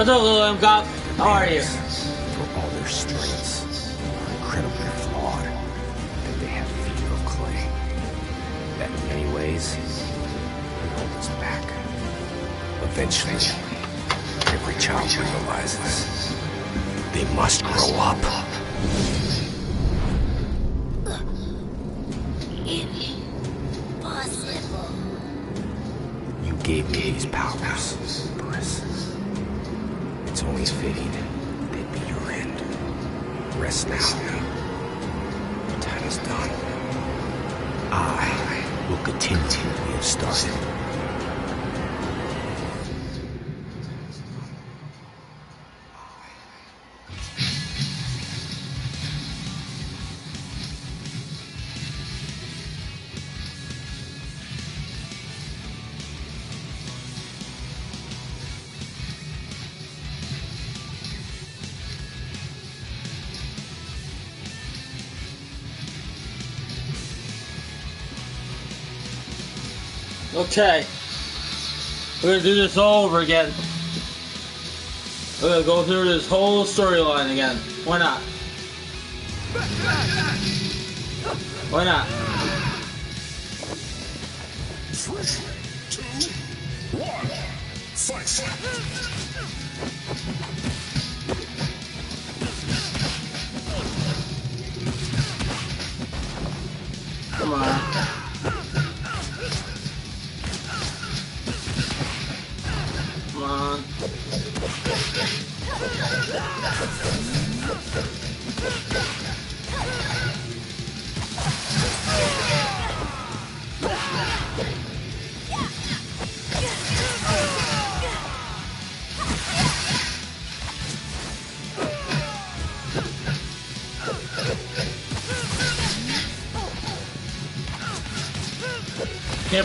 What's up, little M Cop? How are you? Only fitting they'd be your end. Rest now. Your time is done. I will continue what have started. Okay. We're gonna do this all over again. We're gonna go through this whole storyline again. Why not? Why not?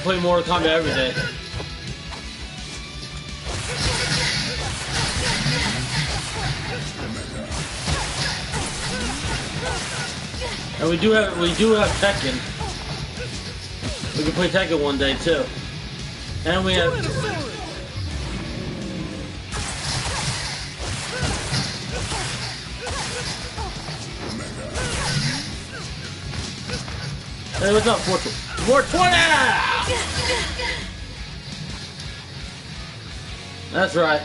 Play Mortal Kombat every day. And we do have we do have Tekken. We can play Tekken one day too. And we have Hey, what's up, 420? 420! That's right.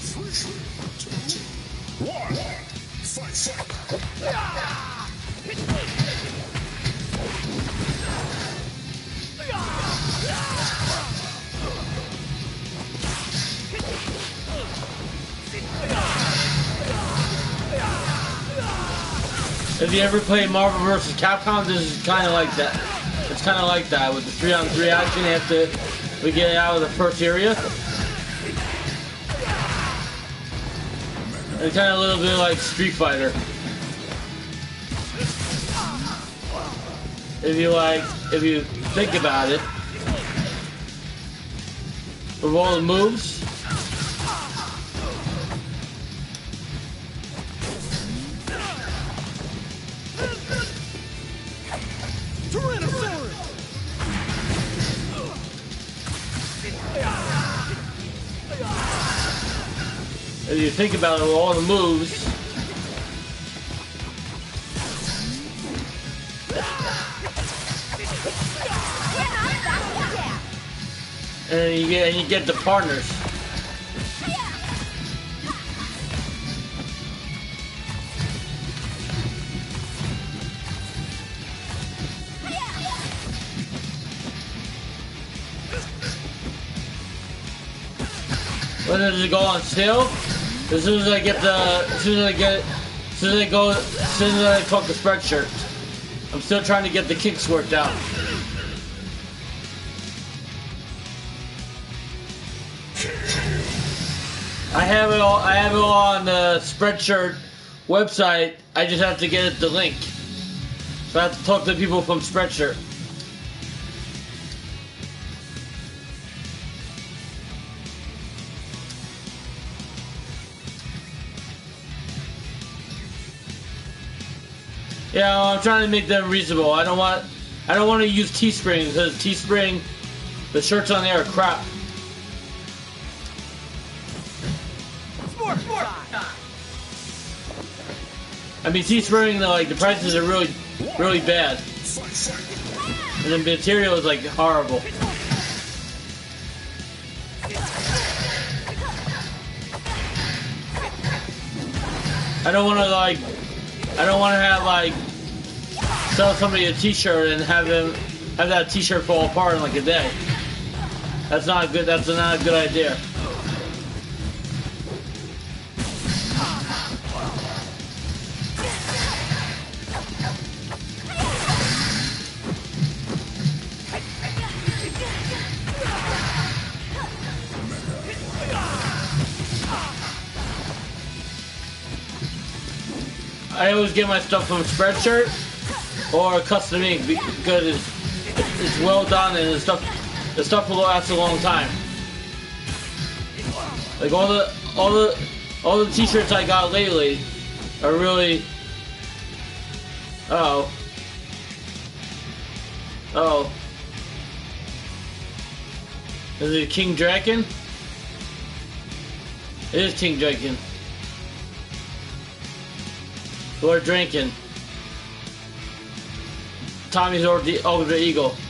Three, two, one, fight! If you ever played Marvel vs. Capcom, this is kind of like that. It's kind of like that with the three on three action after we get out of the first area. It's kind of a little bit like Street Fighter. If you like, if you think about it, with all the moves. Think about it, all the moves. and you get and you get the partners. When does it go on sale? As soon as I get the, as soon as I get, as soon as I go, as soon as I talk the spreadshirt. I'm still trying to get the kicks worked out. I have it all. I have it all on the Spreadshirt website. I just have to get the link. So I have to talk to people from Spreadshirt. Yeah, I'm trying to make them reasonable. I don't want. I don't want to use Teespring because Teespring, the shirts on there are crap. I mean, Teespring, the like the prices are really, really bad, and the material is like horrible. I don't want to like. I don't want to have like sell somebody a T-shirt and have them have that T-shirt fall apart in like a day. That's not good. That's not a good idea. I always get my stuff from Spreadshirt or Custom Ink because it's, it's well done and the stuff the stuff will last a long time. Like all the all the all the t-shirts I got lately are really oh oh is it King Drakkon? It is King Drakkon. Lord Drakkon. Tommy's alter alter ego. Three,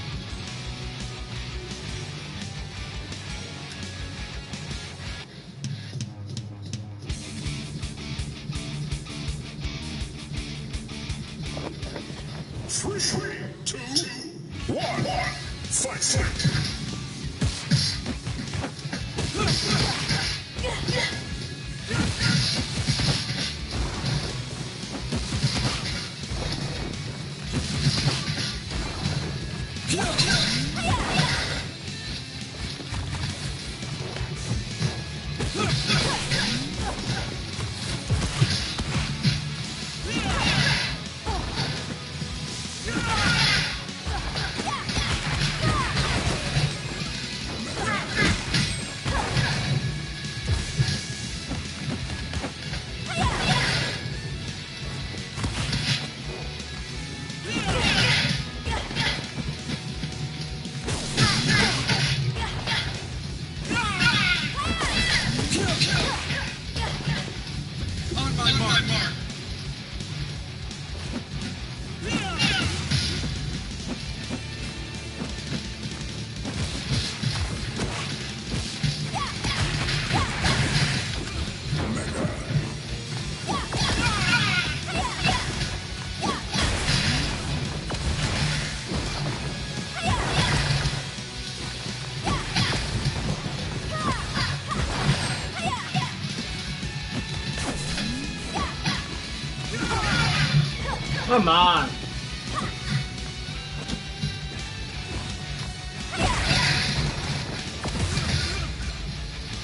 Come on.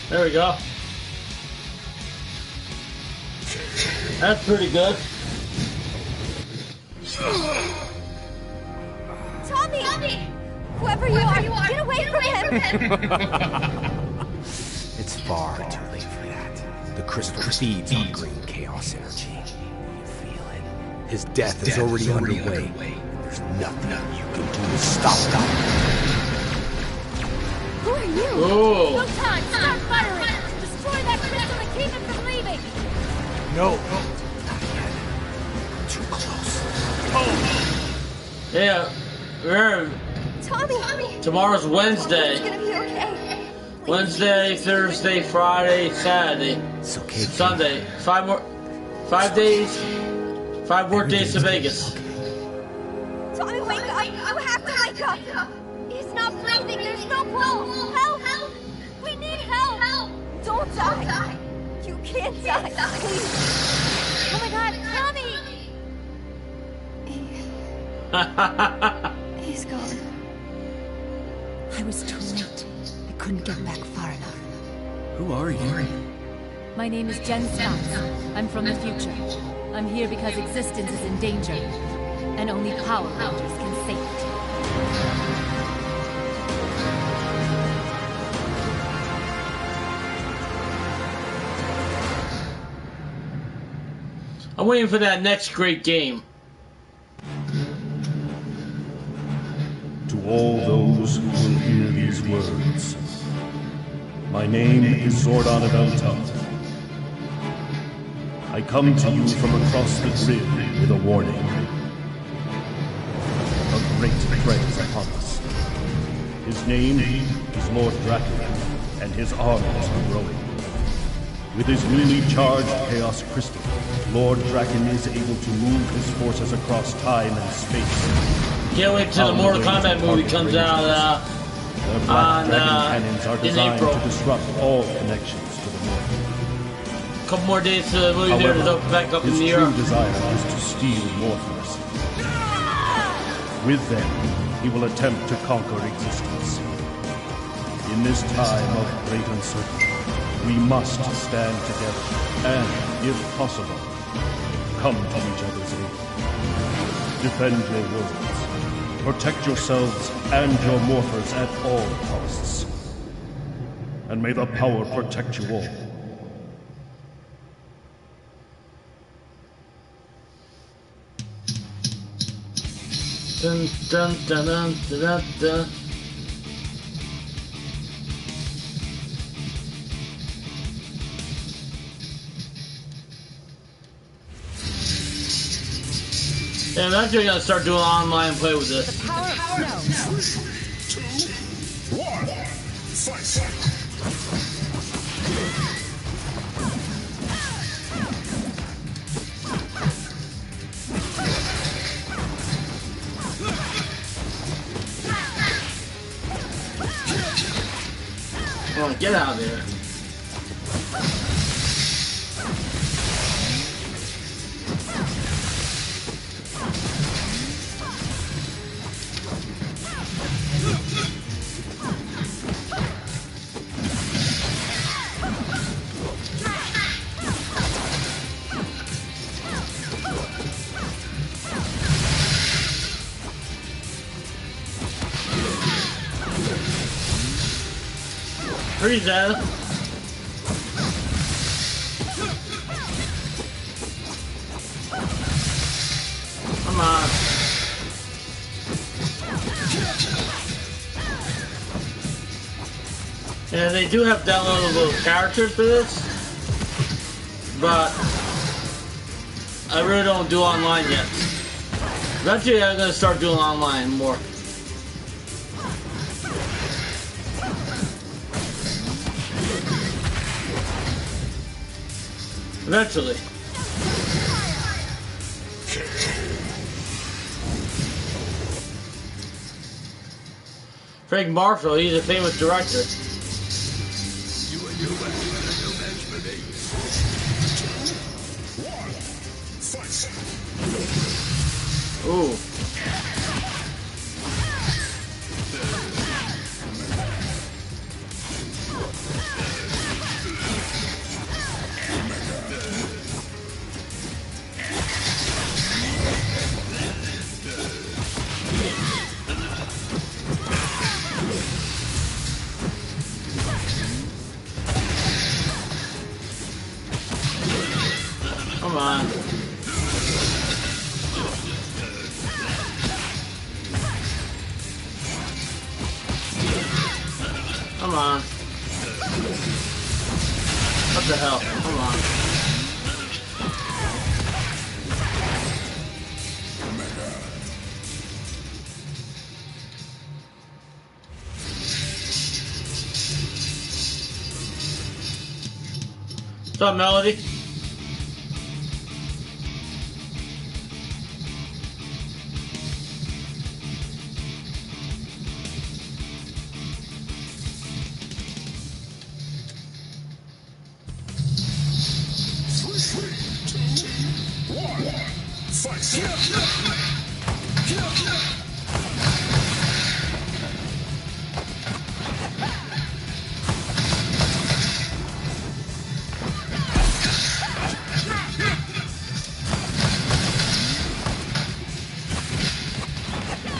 There we go. That's pretty good. Tommy! Tommy! Whoever you are, get away from him! It's far too late for that. The crystal feeds on green chaos energy. You feel it? His death is already underway. There's nothing you can do to stop that. Who are you? Ooh. No time! Start firing! Destroy that crystal and keep him from leaving! No, not yet. Too close. Oh. Yeah. Remember, Tommy! Tomorrow's It's Wednesday. gonna be okay. Wednesday, Thursday, Friday, Saturday, It's okay. Sunday. Five more, five days, five more days to Vegas. Tommy, wake up! You have to wake up! He's not breathing. There's no pulse. Help! Help! We need help! Help! Don't die! You can't die, please! Oh my God, Tommy! He's gone. I was too late. I couldn't get back far enough. Who are you? My name is Jen Scotts. I'm from the future. I'm here because existence is in danger, and only Power Rangers can save it. I'm waiting for that next great game. To all those who will hear these words, my name is Zordon of Eltar. I come to you from across the grid with a warning. A great threat is upon us. His name is Lord Drakkon, and his armies are growing. With his newly charged Chaos Crystal, Lord Drakkon is able to move his forces across time and space. Can't wait till the Mortal Kombat movie comes out. Uh, Their Black on, Dragon uh, cannons are designed to disrupt all connections couple more days to the movie theaters However, open back up in his true desire is to steal Morphers. With them, he will attempt to conquer existence. In this time of great uncertainty, we must stand together and, if possible, come to each other's aid. Defend your worlds. Protect yourselves and your morphers at all costs. And may the power protect you all. Dun, dun, dun, dun, dun, dun, dun. Yeah, I'm actually gonna start doing online play with this. Power of snow. Two, one, fight! Get out of there. Freeze. Come on. Yeah, they do have downloadable characters for this, but I really don't do online yet. Eventually, I'm gonna start doing online more. Frank Marshall, he's a famous director. Melody?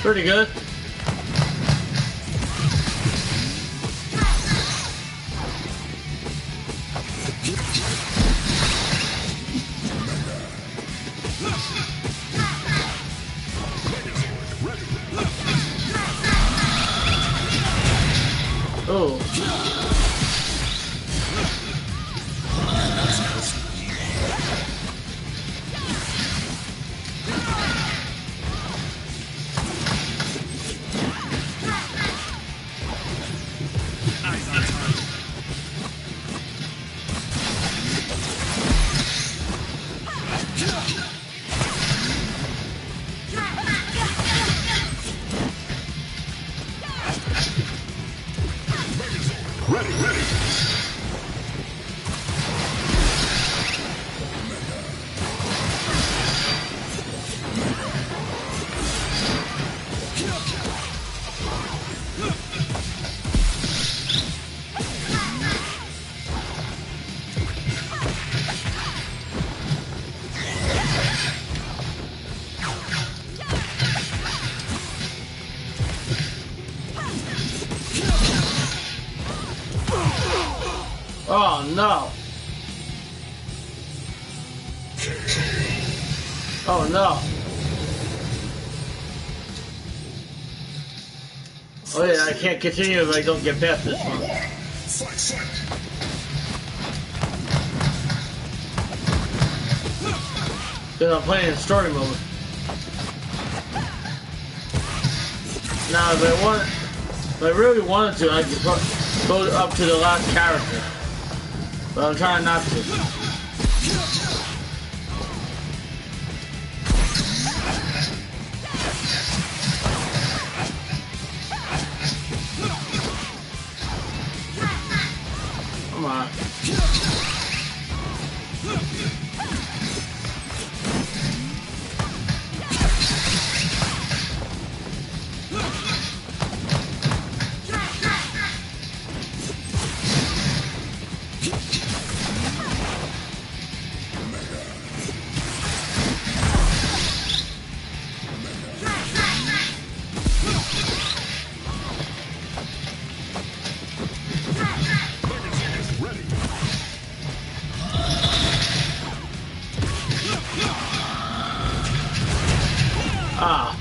Pretty good. Can't continue if I don't get past this one. Because I'm playing in story mode. Now if I want if I really wanted to I could go up to the last character. But I'm trying not to.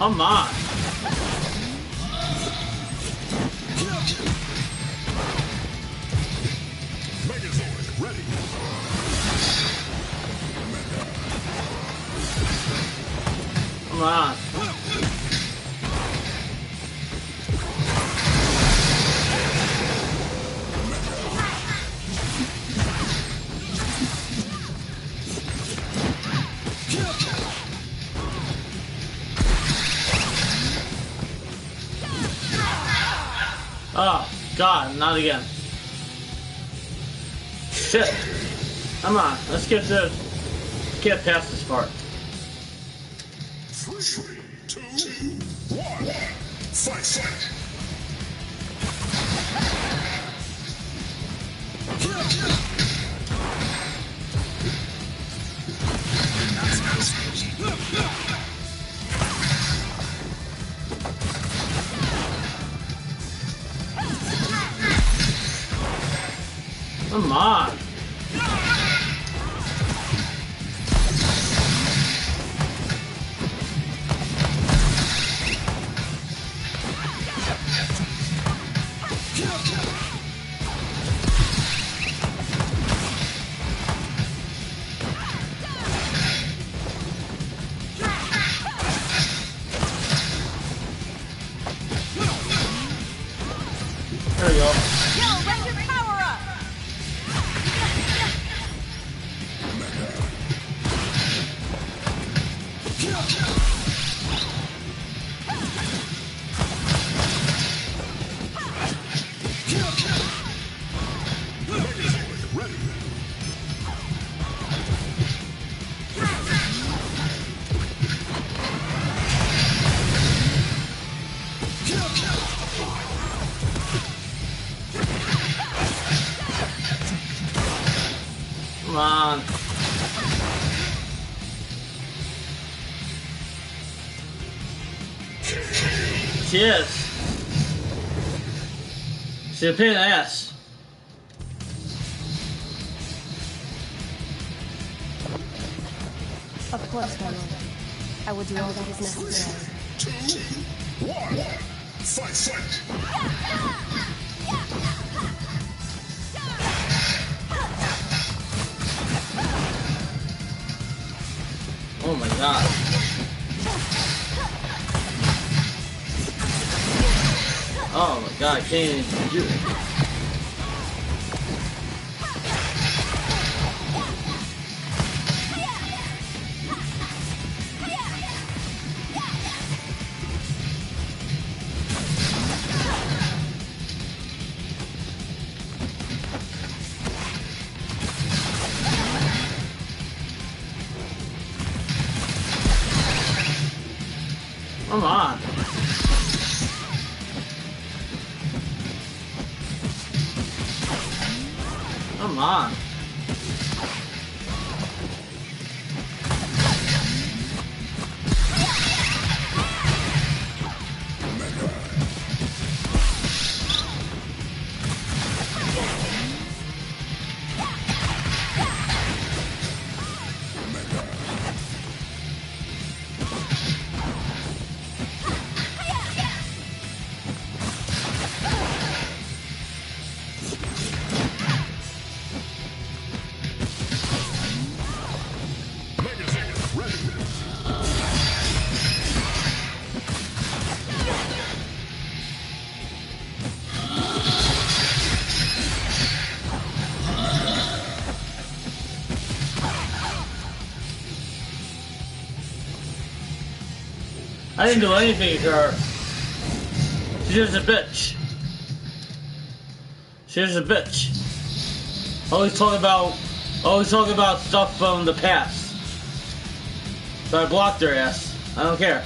Come on. Not again. Shit. Come on, let's get this. Get past this part. She is. She's a pain in the ass. Of course, my lord. I will do all that is necessary. Two, one, fight, fight. Oh my god. Oh my god, I can't even do it. I didn't do anything to her. She's just a bitch. She's just a bitch. Always talking about, always talking about stuff from the past. So I blocked her ass. I don't care.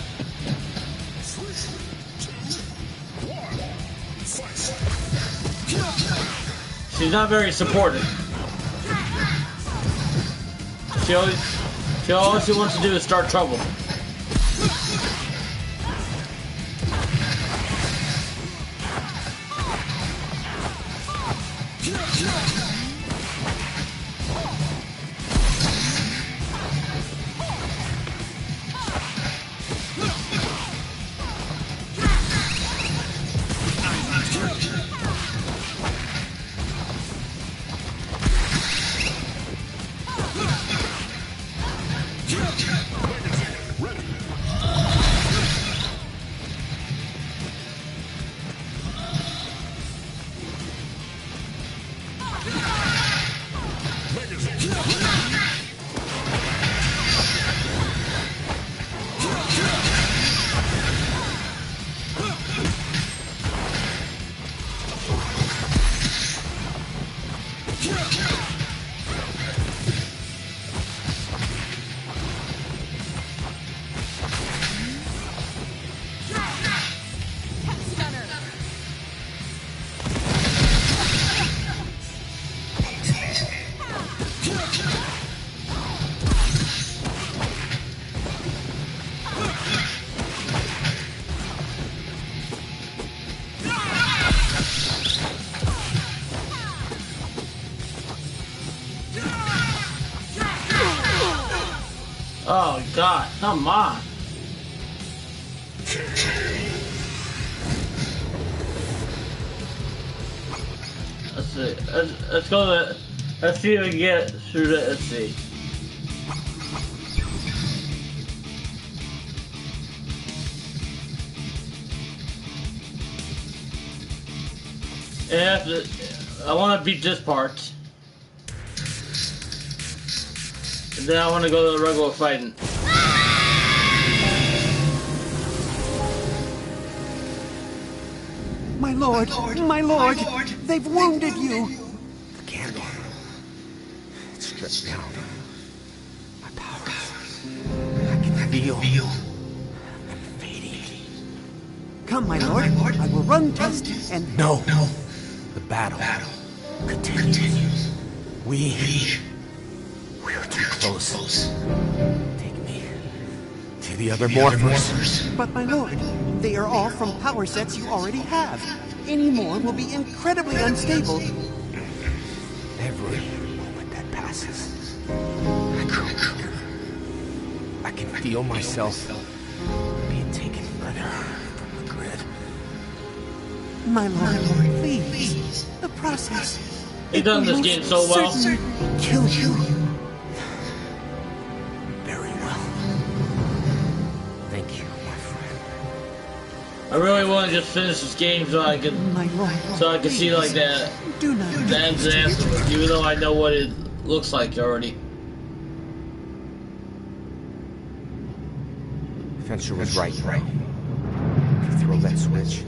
She's not very supportive. She always, she always she wants to do is start trouble. Come on. Let's see. Let's, let's go to. Let's see if we can get through the. Let's see. After, I want to beat this part. And then I want to go to the regular fighting. Lord, my lord, they've wounded you. The candle. It stripped down. My powers. I can feel. them fading. Come, my lord, I will run test and No. The battle, continues. We. We are too close. Take me to the other morphers. But my lord, they are all from power sets you already have. Any more will be incredibly unstable. Every moment that passes, I grow weaker. I can feel myself being taken further from the grid. My lord, please. The process. He done this game so well. Certainly kill you. Want to just finish this game so I can oh My lord. so I can see like that Do not. the ends and afterwards, even though I know what it looks like already. Fencer was right, right. If you throw that switch,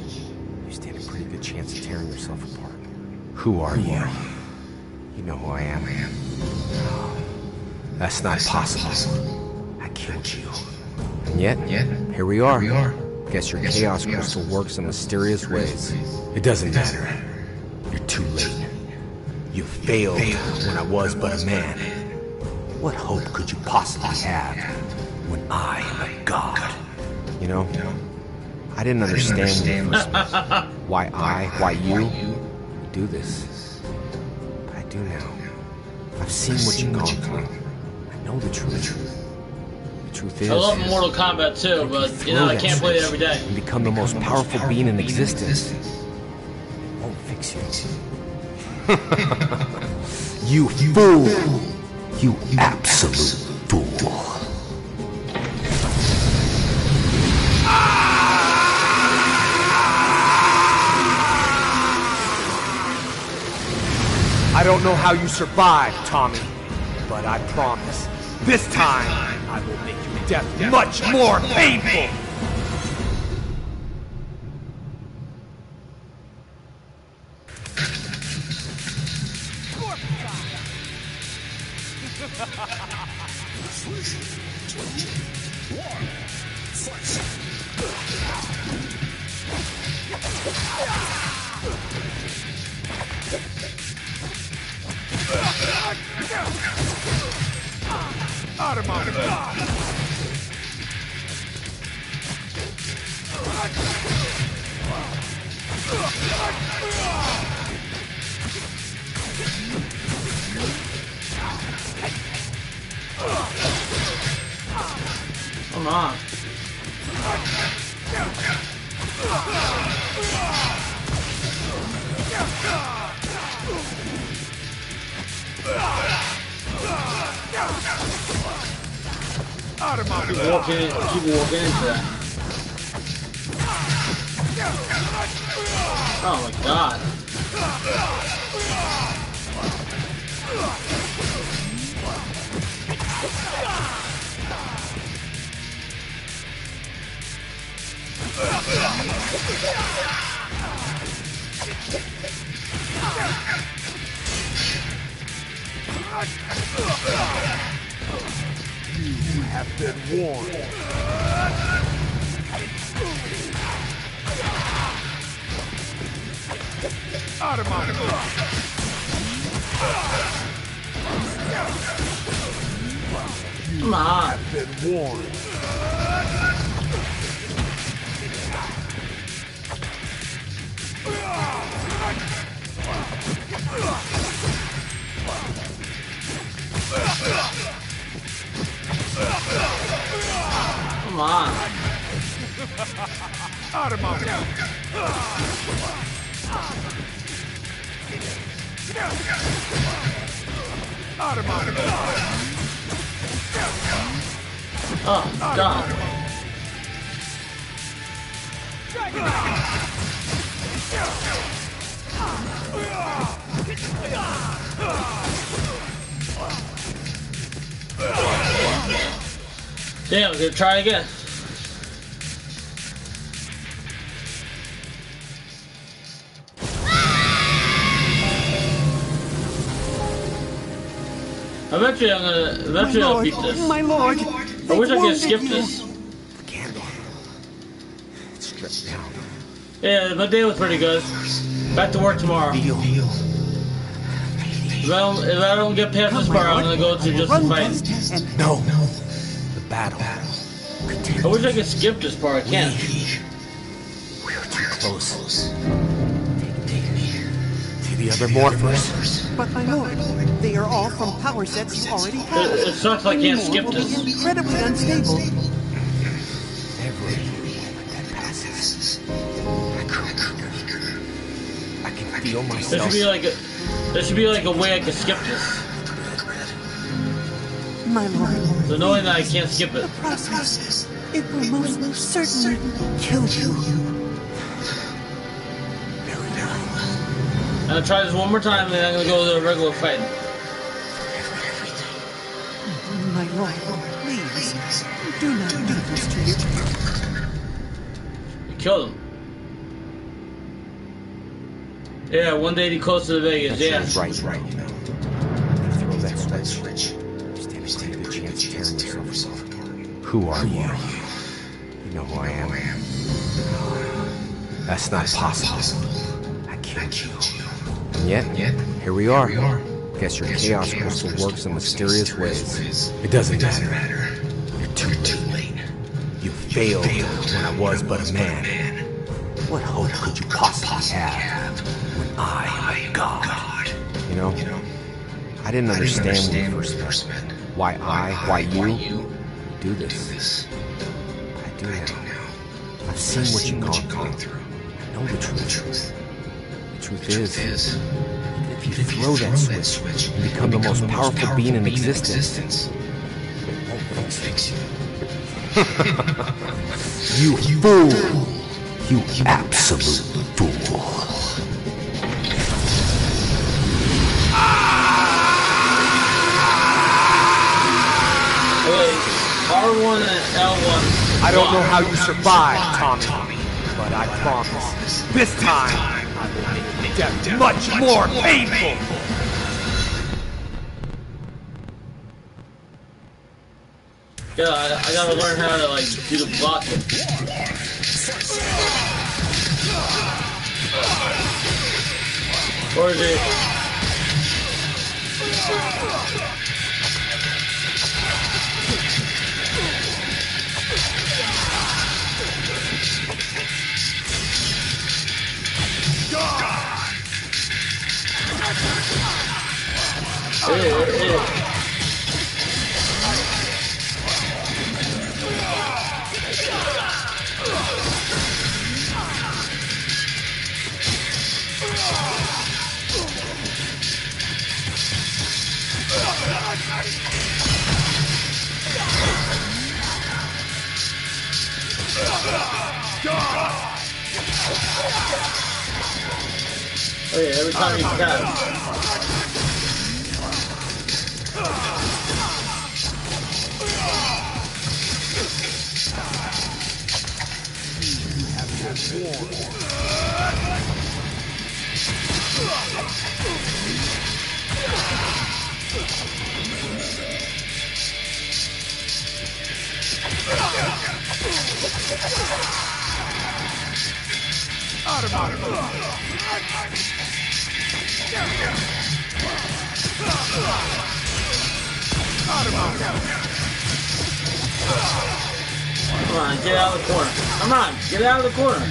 you stand a pretty good chance of tearing yourself apart. Who are you? You know who I am. No, that's not possible. I killed you. And yet, here we are. Guess your chaos crystal works in mysterious ways. It doesn't matter. You're too late. You failed when I was but a man. What hope could you possibly have when I am a god? You know, I didn't understand when you first why I, why you do this. But I do now. I've seen what you've gone through. I know the truth. The truth is, I love Mortal Kombat too, but you know I can't play it every day. and become the most powerful being in existence. It won't fix you. you fool! You absolute fool. I don't know how you survived, Tommy, but I promise, this time I will make your death much more painful. Come in- keep Damn, gonna try again. Eventually, I'm gonna. Eventually, my I'll beat this. my lord. I wish I could skip this. The candle. It's stripped down. Yeah, my day was pretty good. Back to work tomorrow. If Feel. I don't, if I don't get past this part, I'm gonna go to just run fight. test and No. The battle I wish I could skip this part. I can't. We're too close. Take me to the other morphers. But my lord, they are all from power sets you already have. It, it sucks I can't more skip will this. Be incredibly unstable. Every moment that passes, I grow weaker. I can feel There myself. should be like a, there should be like a way I can skip this. My lord, So knowing that I can't skip it. the process, it will most certainly kill you. Very well. I'm gonna try this one more time, and then I'm gonna go to the regular fight. My lord, please, do not do this to you. You Kill him. Yeah, 180 close to the Vegas. That Yeah. sounds right, right. Who are you? You know who I am. That's not possible. I killed you. And yet, here we are. Guess your chaos crystal works in mysterious ways. It doesn't matter. You're too late. You failed when I was but a man. What hope could you possibly have when I am God? You know, I didn't understand when we first met. Why I, why you do this. I do now. I've seen what you've gone through. I know the truth. The truth is, if you throw that switch and become the most powerful being in existence, it won't fix you. you fool! You absolute fool! R1 and L1. I don't know how you survived, Tommy, but I promise, this time I will make death much more painful! Yeah, I, I gotta learn how to like do the blocking. Or is it? Eh. Oh yeah, every time you tap. Come on, get out of the corner. Come on, get out of the corner.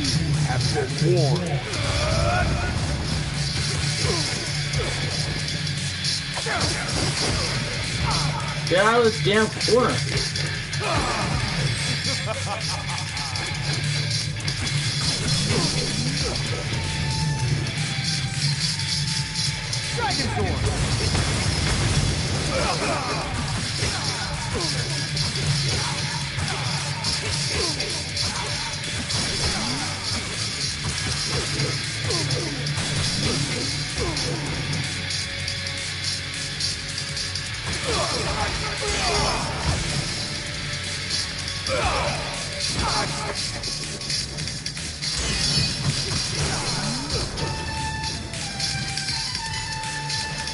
Get out of this damn corner. Dragonzord!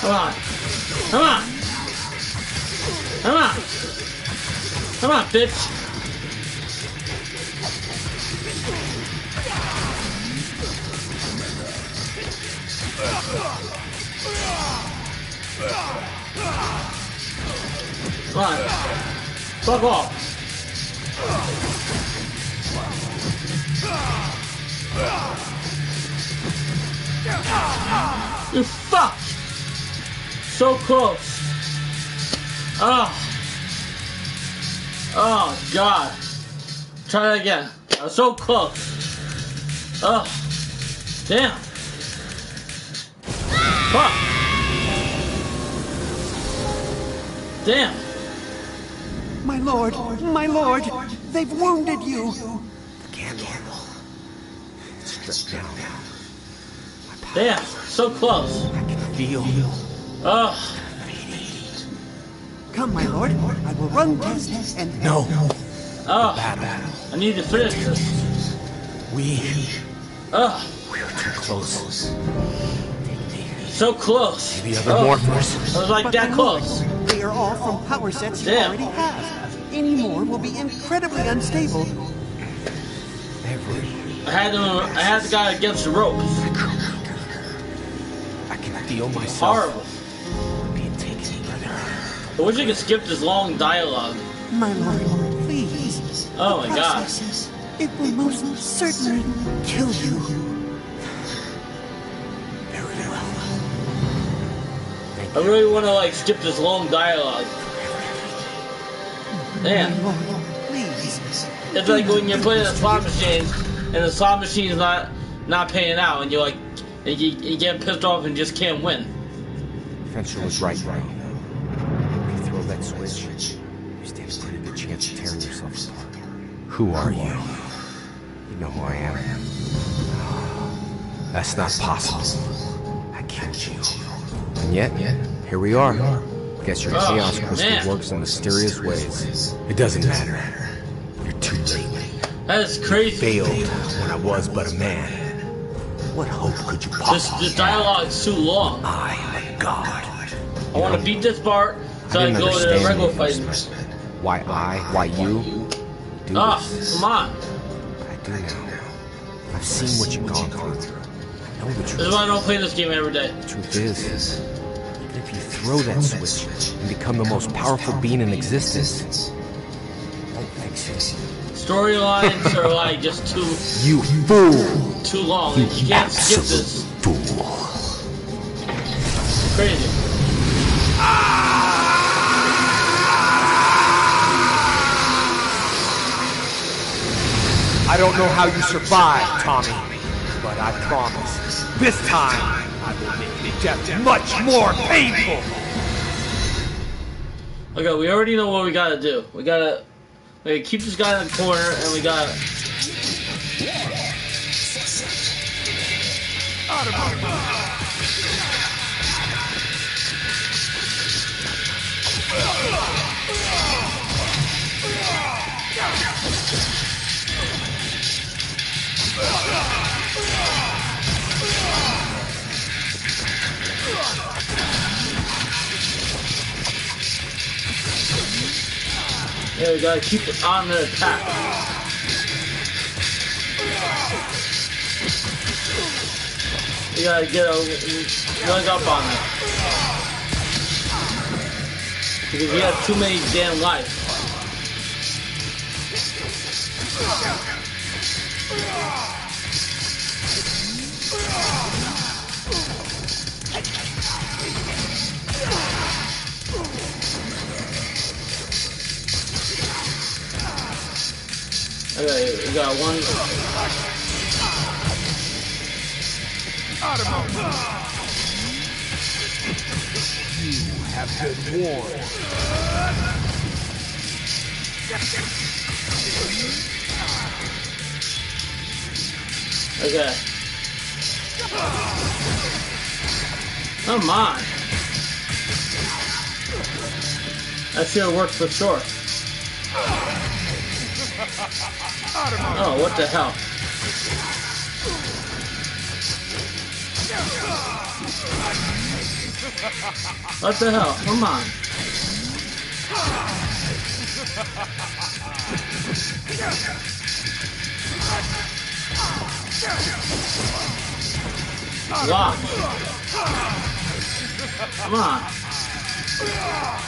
Come on. Come on. Come on. Come on, bitch. Come on. Fuck off. So close. Oh. Oh, God. Try that again. I was so close. Oh. Damn. Fuck. Damn. My lord, my lord, they've wounded you. Candle. Stripped down. Damn. So close. I can feel Oh. Come, my lord, I will run tests and no Oh. battle. I need to finish this. We Oh. we are too close. So close. The other Oh. morphers. I was like But that close. They are all from power sets you Damn. already have. Any more will be incredibly unstable. Every I had him. I had the guy against the ropes. I can feel myself Horrible. Being taken further. I wish I could skip this long dialogue. My lord, please. Oh The my god. It will most certainly kill you. Very well. I really want to like skip this long dialogue. Man, My lord, please. it's like when you're playing a slot machine and the slot machine's not not paying out, and you're like, and you, you get pissed off and just can't win. Fencer was right, right. If you throw that switch, you stand a pretty good chance of tearing yourself apart. Who are you? You know who I am. That's not possible. I killed you. And yet, here we are. Guess your Oh, chaos crystal works in mysterious ways. It doesn't matter. You're too late. That is crazy. Failed when I was but a man. What hope could you This possibly this dialogue's too long. I am a god. I want to beat this part so I, didn't can go to the understand regular you fight. Why I? Why you? Do Ah, this. come on. I do now. I've seen what you've gone through. I know the This is why I don't play this game every day. The truth is, even if you throw that switch and become the most powerful being in existence, it won't fix it. Storylines are like just too You fool! too long. You can't skip this. fool! Crazy. I don't know how you survived, Tommy, but I promise, this time I will make your death much more painful. Okay, we already know what we gotta do. We gotta, we gotta keep this guy in the corner, and we gotta. Yeah, we gotta keep it on the attack. We gotta get a leg up on him. Because he has too many damn lives. Okay, we got one. You have been warned. Okay. Come on. That should have worked for sure. Oh, what the hell? What the hell? Come on. Lock. Come on.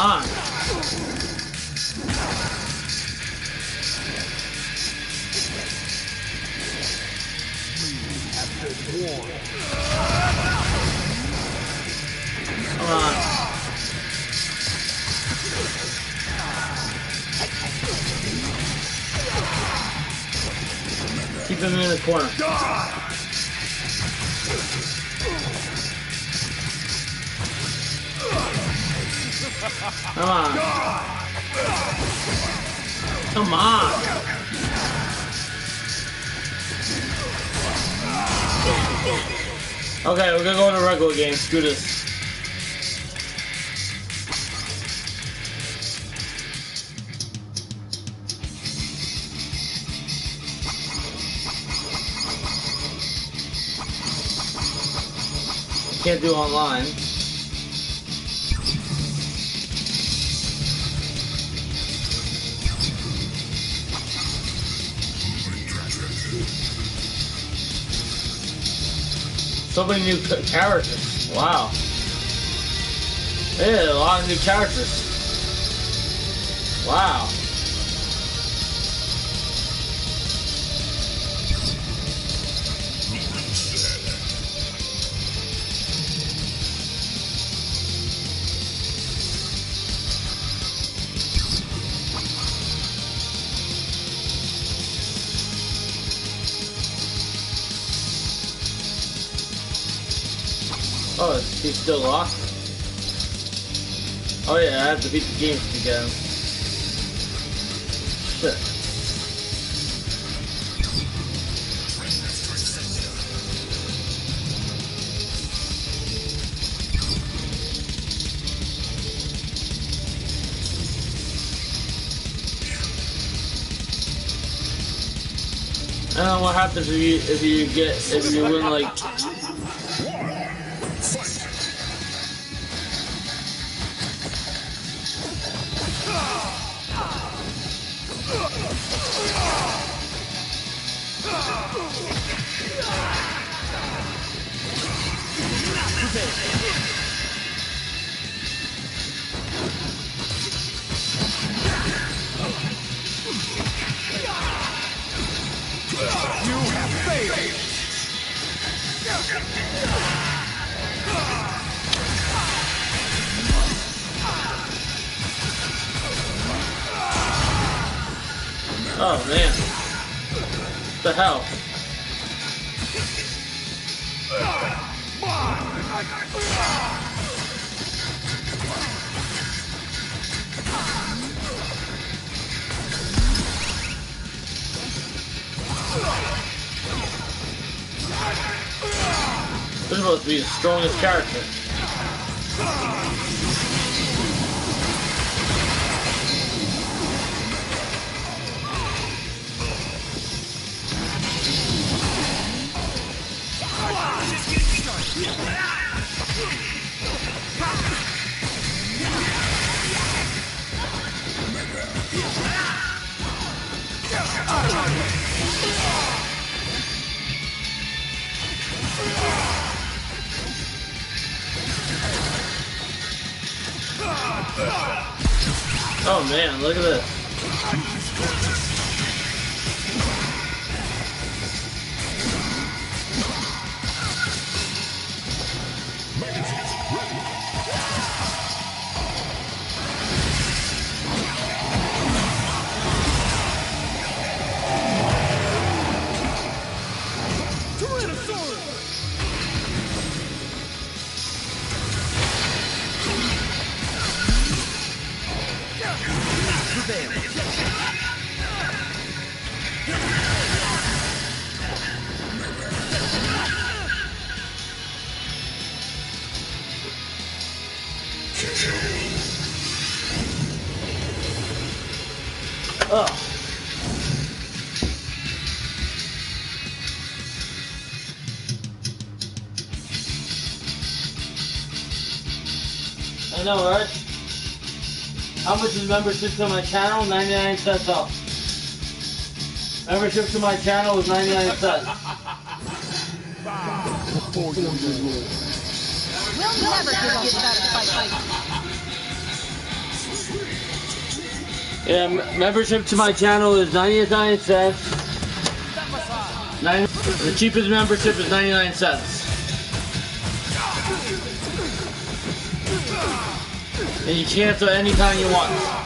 On. Come on. Keep him in the corner. Come on. Come on. Okay, we're gonna go in the regular game. Screw this. Can't do online. So many new characters. Wow. Yeah, a lot of new characters. Wow. Is he still locked? Oh yeah, I have to beat the game to get him. Shit. I don't know what happens if you if you get if you win like Oh man. The hell? This is supposed to be the strongest character. Man, look at this. Much is membership to my channel? 99 cents off. Membership to my channel is 99 cents. We'll never give up fight. Yeah, membership to my channel is 99 cents. Nine, the cheapest membership is 99 cents. And you cancel anytime you want.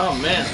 Oh man.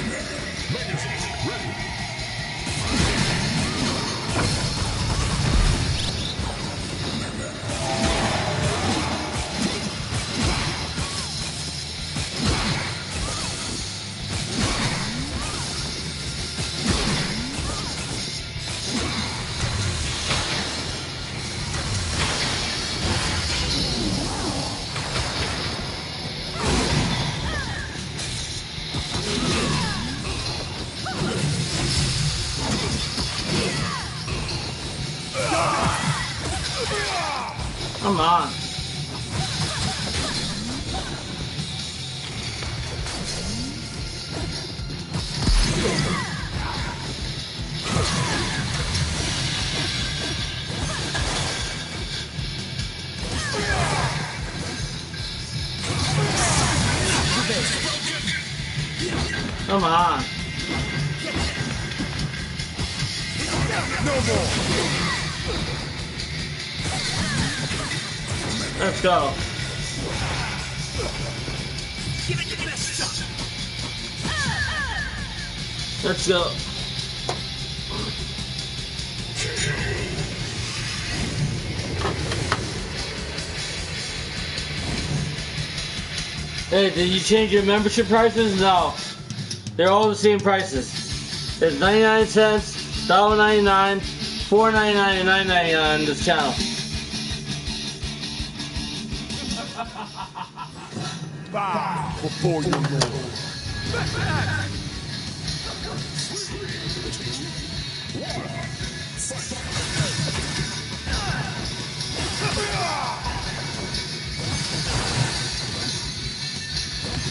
Did you change your membership prices? No. They're all the same prices. There's 99 cents, $1.99, $4.99, and $9.99 on this channel. Before you know I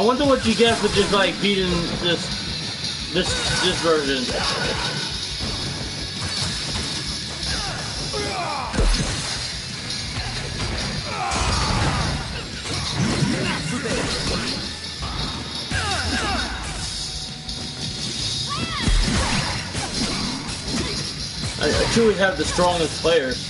wonder what you get for just like beating this this this version. Truly have the strongest players.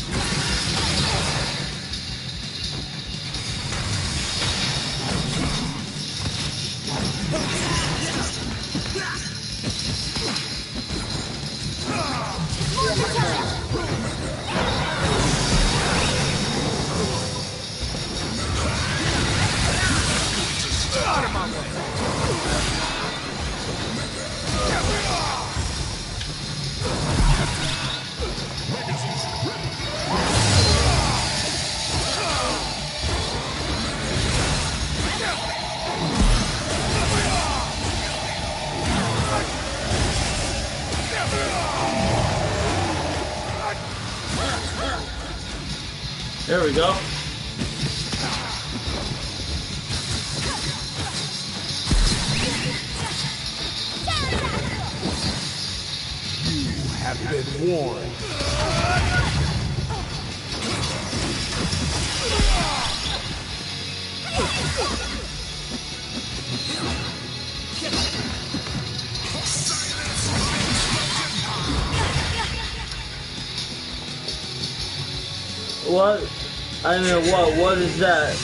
Mean, what? What is that?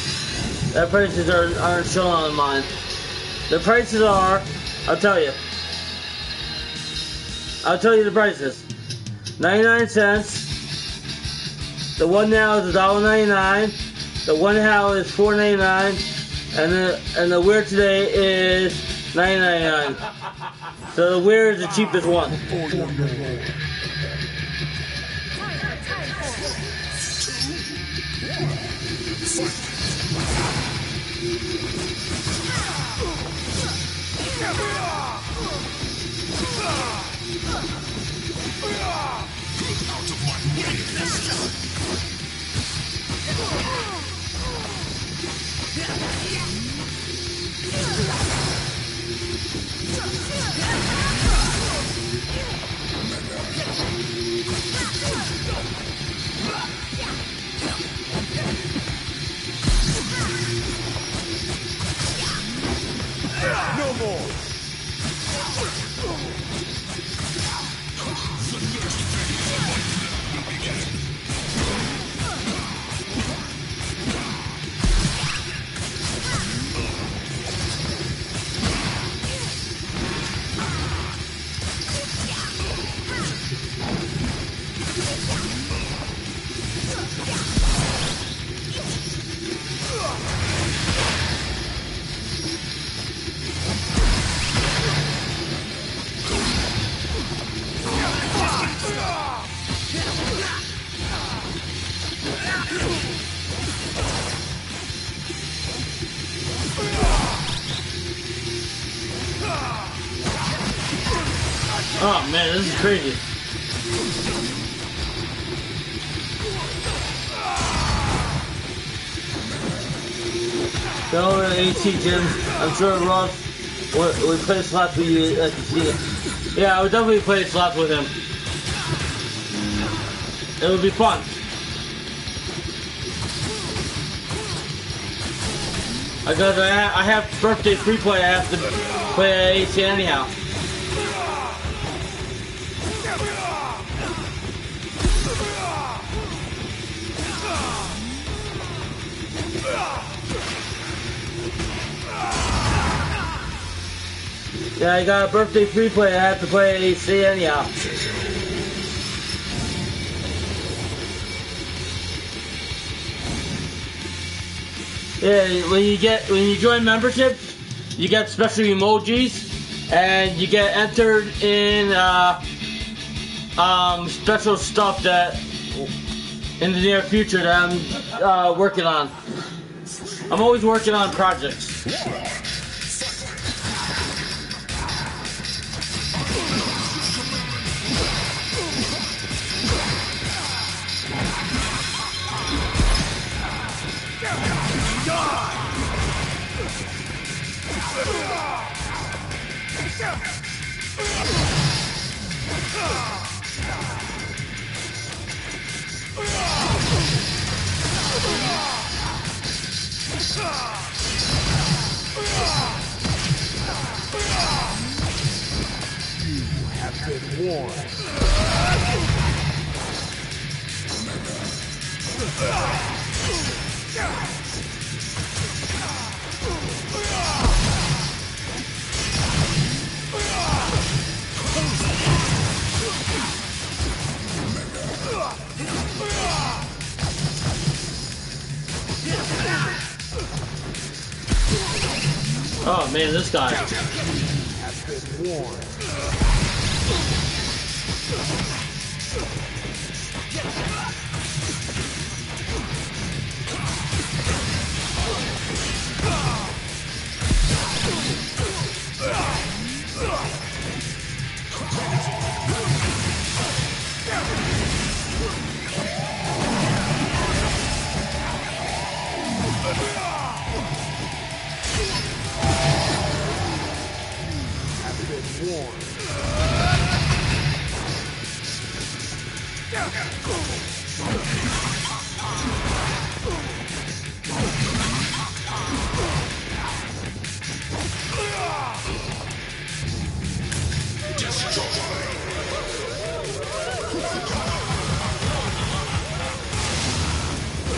That prices are, aren't shown on mine. The prices are, I'll tell you. I'll tell you the prices. 99 cents. The one now is $1.99. The one how is $4.99. And the and the weird today is $9.99. So the weird is the cheapest one. out! Yeah. No more. Crazy. Go to AT Jim. I'm sure Ross we play slots with you at the. Yeah, I would definitely play slots with him. It would be fun. I, ha- I have birthday free play, I have to play at AC anyhow. Yeah, I got a birthday free play. I have to play AC anyhow. Yeah, when you get when you join membership, you get special emojis, and you get entered in uh, um, special stuff that in the near future that I'm uh, working on. I'm always working on projects. Been warned. Oh man, this guy. Have been warned. been warned.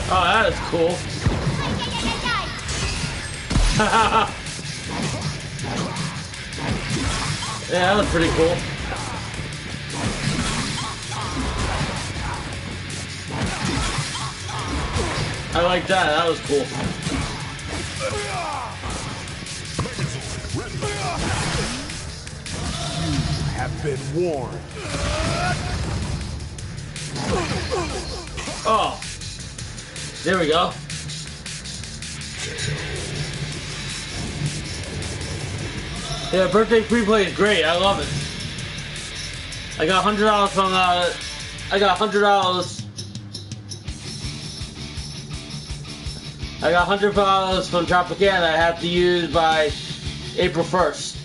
Oh, that is cool. yeah, that was pretty cool. I like that. That was cool. Have been warned. Oh. There we go. Yeah, birthday pre-play is great. I love it. I got hundred dollars from uh, I got hundred dollars. I got hundred dollars from Tropicana. I have to use by April first.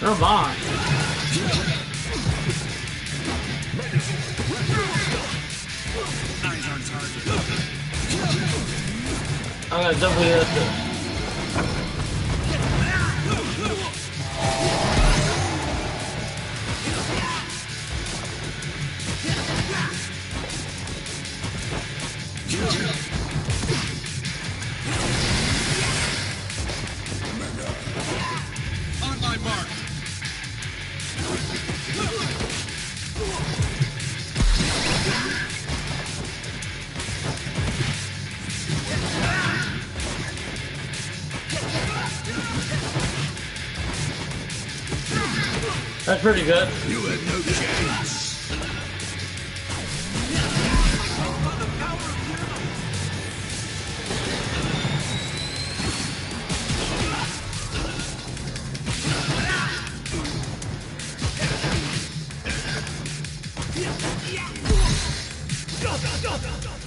Come on. I'm gonna definitely hit this. That's pretty good. You had no chance.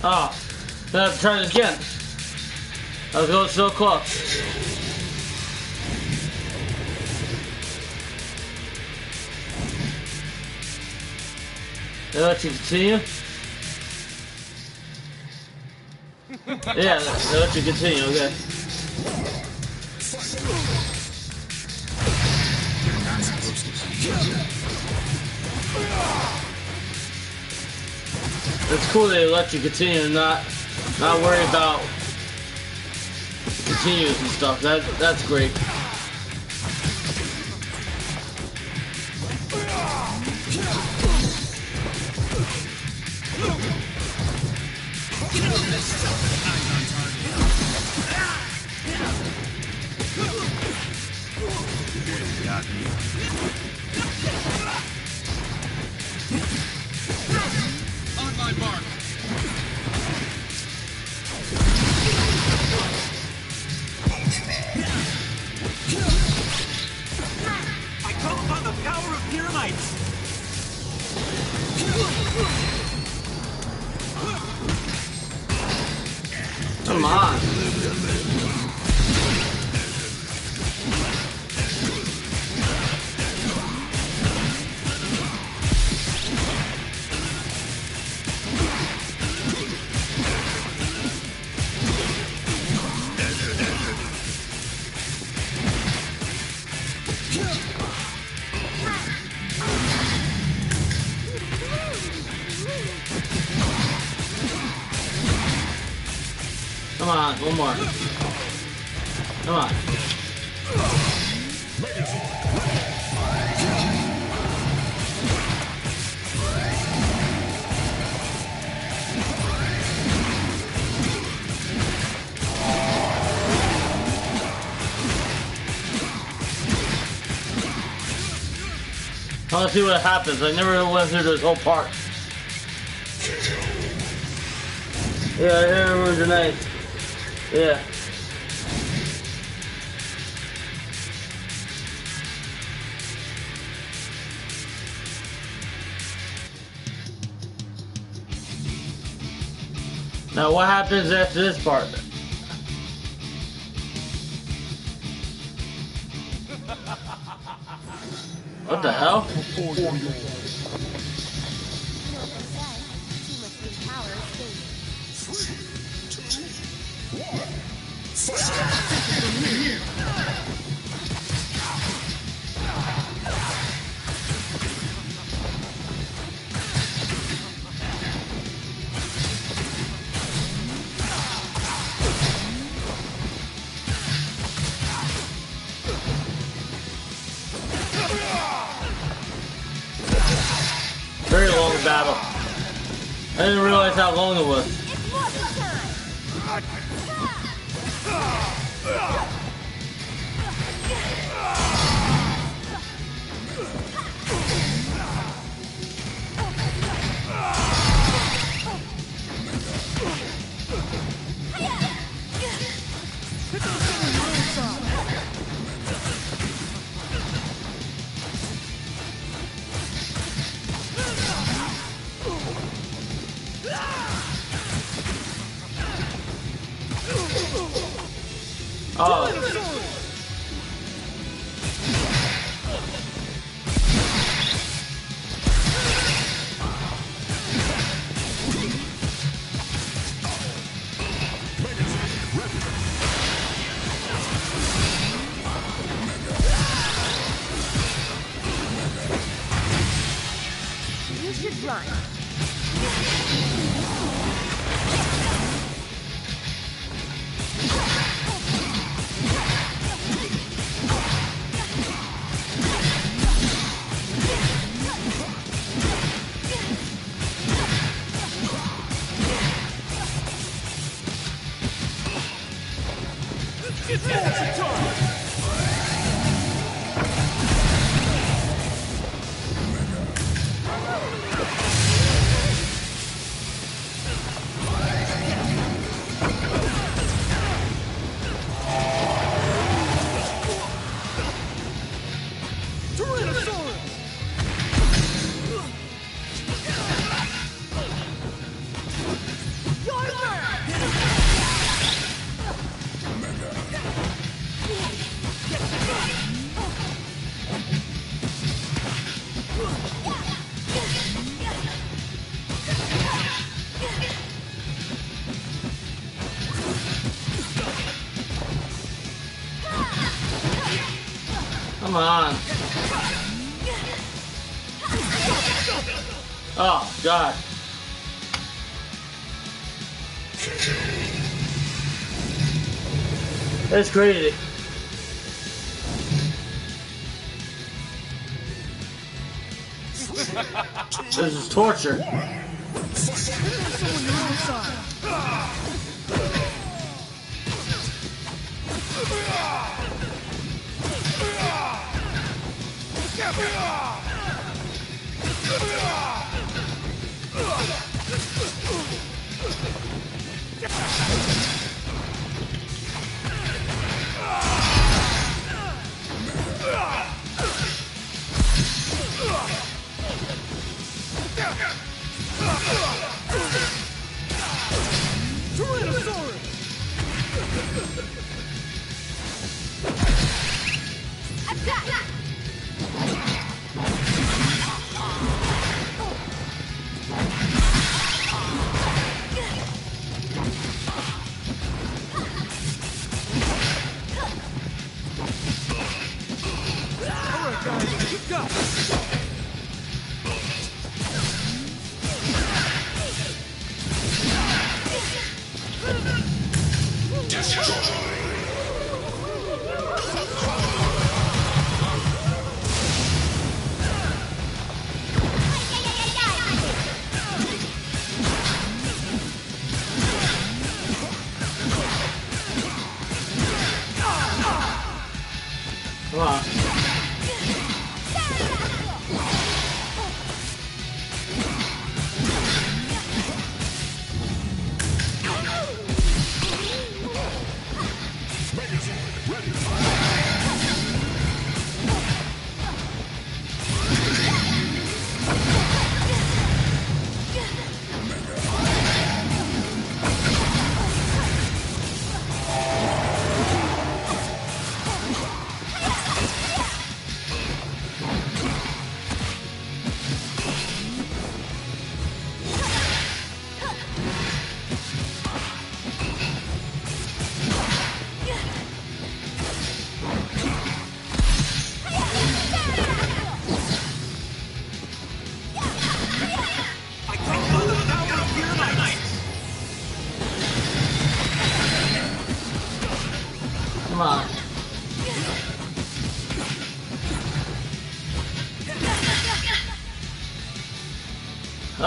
Ah, oh, let's try this again. I was going so close. You continue? yeah, let you continue, okay. It's cool they let you continue and not not worry about continues and stuff. That that's great. Come on. See what happens. I never went through this whole part. Yeah, everyone's are nice. Yeah. Now what happens after this part? You Oh. That's crazy. This is torture.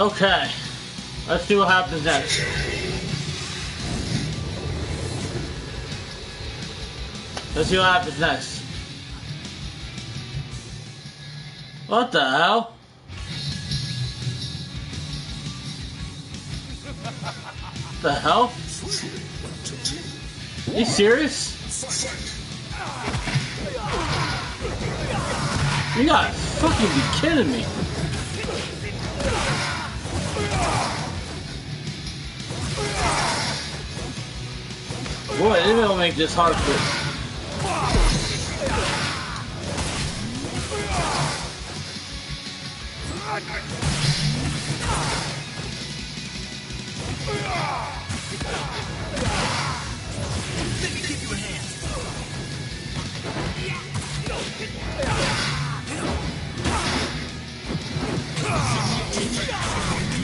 Okay. Let's see what happens next. Let's see what happens next. What the hell? the hell? Are you serious? You gotta fucking be kidding me. Boy, don't make this hard for Let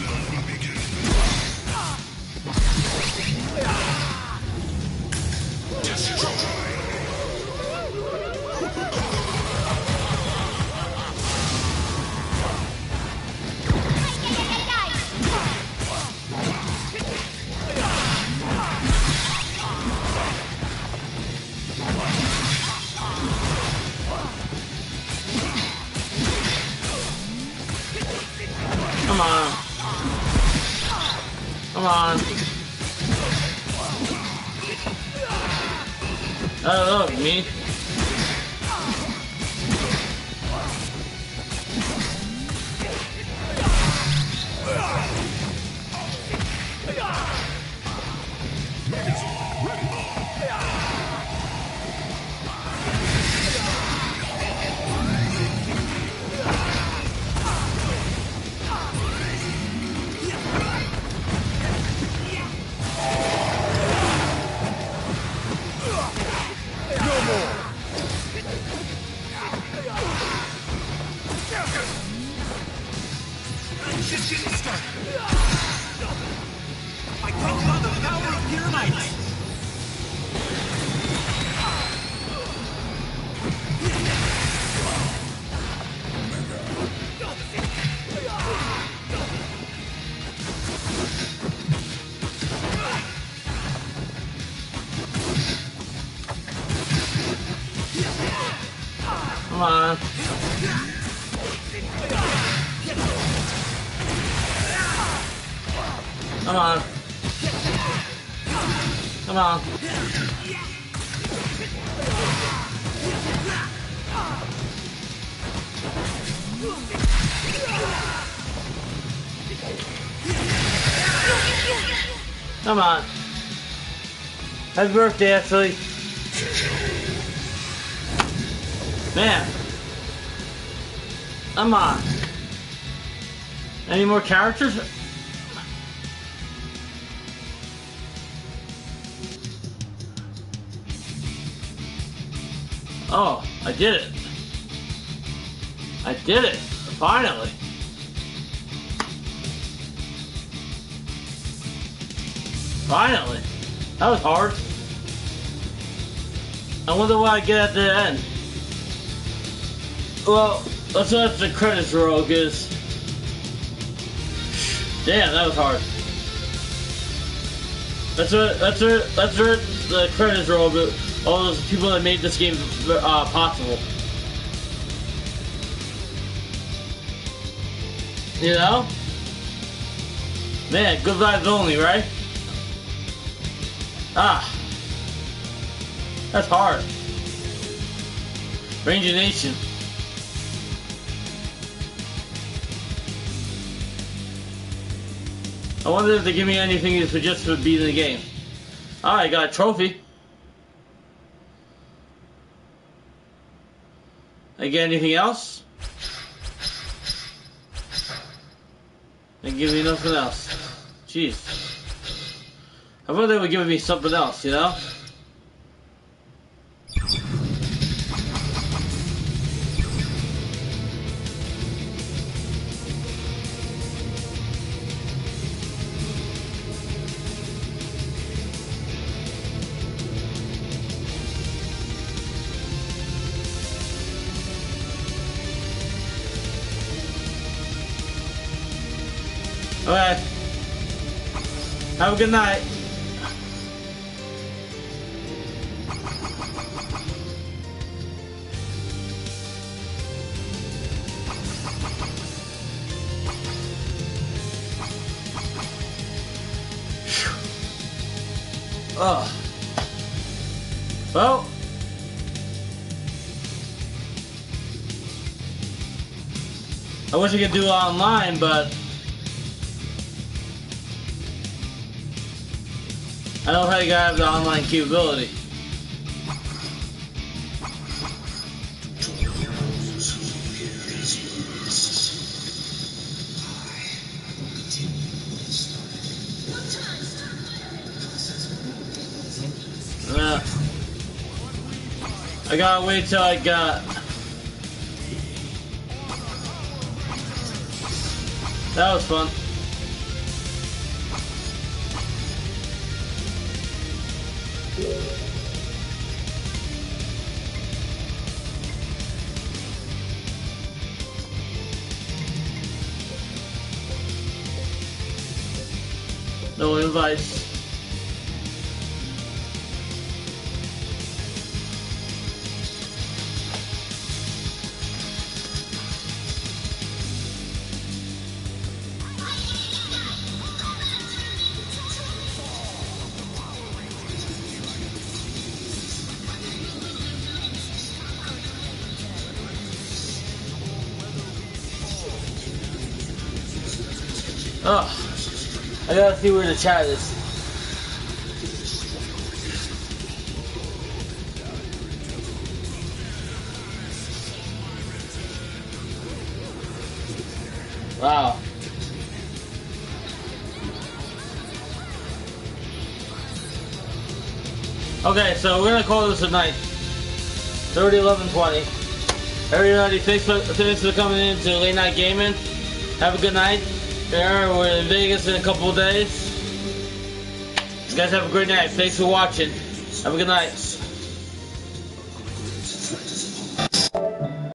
Come on. Come on. Come on. Come on. Happy birthday, Ashley. Man. Come on. Any more characters? Oh, I did it. I did it. Finally. Finally. That was hard. I wonder what I get at the end. Well, let's let the credits roll, cause damn, that was hard. Let's, uh. That's what. That's what the credits roll. But all those people that made this game uh, possible. You know? Man, good vibes only, right? Ah. That's hard. Ranger Nation. I wonder if they give me anything for just for beating the game. Ah, Alright, got a trophy. I get anything else? They give me nothing else. Jeez. I thought they were giving me something else, you know? Have a good night. Oh. Well. I wish I could do it online, but I don't think I have the online capability. Yeah. I gotta wait till I got. That was fun. No invites. Oh, I gotta see where the chat is. Wow. Okay, so we're gonna call this a night. 30, 11, 20. Everybody, thanks for, thanks for coming in to Late Night Gaming. Have a good night. There, we're in Vegas in a couple of days. You guys have a great night. Thanks for watching. Have a good night.